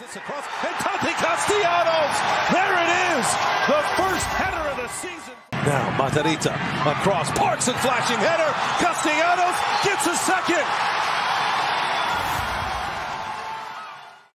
this across, and Tati Castellanos! There it is! The first header of the season. Now, Matarrita across, Parks and flashing header. Castellanos gets a second.